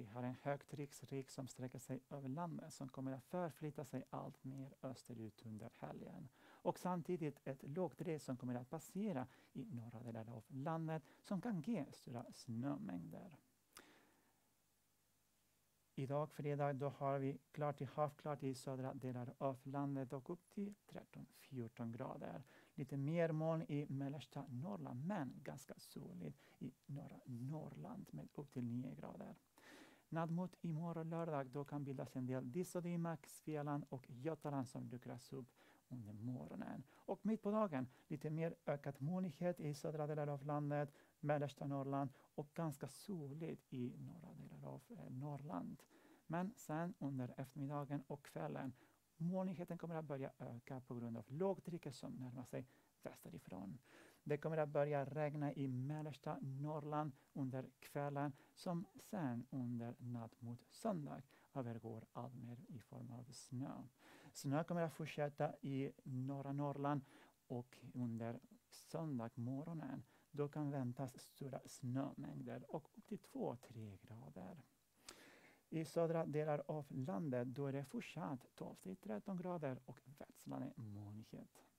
vi har en högtrycksrygg som sträcker sig över landet som kommer att förflytta sig allt mer österut under helgen. Och samtidigt ett lågtryck som kommer att passera i norra delen av landet som kan ge stora snömängder. Idag fredag då har vi klart till halvklart i södra delar av landet och upp till 13-14 grader. Lite mer moln i mellersta Norrland men ganska soligt i norra Norrland med upp till 9 grader. Natt mot imorgon lördag då kan bildas en del dis och dimma, Svealand och Götaland som luckras upp under morgonen. Och mitt på dagen lite mer ökad molnighet i södra delar av landet, mellersta Norrland och ganska soligt i norra delar av eh, Norrland. Men sen under eftermiddagen och kvällen molnigheten kommer att börja öka på grund av lågtrycket som närmar sig västerifrån. Det kommer att börja regna i mellersta Norrland under kvällen som sen under natt mot söndag övergår alltmer i form av snö. Snö kommer att fortsätta i norra Norrland och under söndag morgonen då kan väntas stora snömängder och upp till 2-3 grader. I södra delar av landet då är det fortsatt 12-13 grader och växlande molnighet.